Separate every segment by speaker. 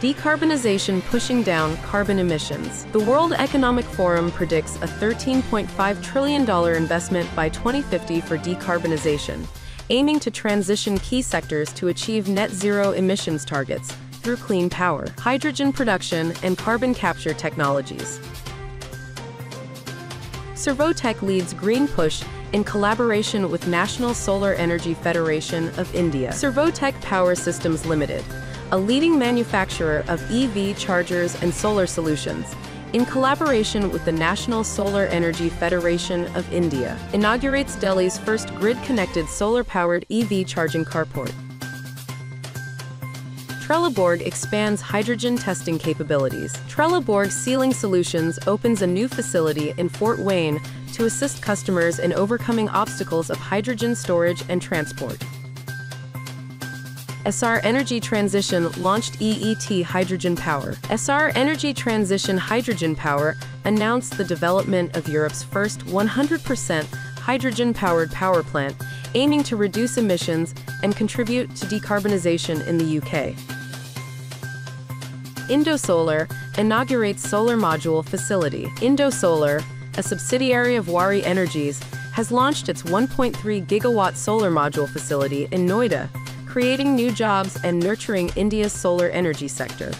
Speaker 1: Decarbonization pushing down carbon emissions. The World Economic Forum predicts a $13.5 trillion investment by 2050 for decarbonization, aiming to transition key sectors to achieve net zero emissions targets through clean power, hydrogen production, and carbon capture technologies. Servotech leads Green Push in collaboration with National Solar Energy Federation of India. Servotech Power Systems Limited, a leading manufacturer of EV chargers and solar solutions, in collaboration with the National Solar Energy Federation of India, inaugurates Delhi's first grid-connected solar-powered EV charging carport. Trelleborg expands hydrogen testing capabilities. Trelleborg Sealing Solutions opens a new facility in Fort Wayne to assist customers in overcoming obstacles of hydrogen storage and transport. Essar Energy Transition launched EET Hydrogen Power. Essar Energy Transition Hydrogen Power announced the development of Europe's first 100% hydrogen-powered power plant, aiming to reduce emissions and contribute to decarbonization in the UK. Indosolar inaugurates solar module facility. Indosolar, a subsidiary of Waaree Energies, has launched its 1.3 gigawatt solar module facility in Noida, creating new jobs and nurturing India's solar energy sector.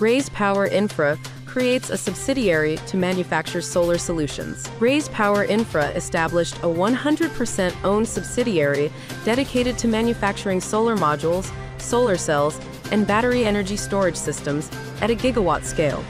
Speaker 1: Rays Power Infra creates a subsidiary to manufacture solar solutions. Rays Power Infra established a 100% owned subsidiary dedicated to manufacturing solar modules, solar cells, and battery energy storage systems at a gigawatt scale.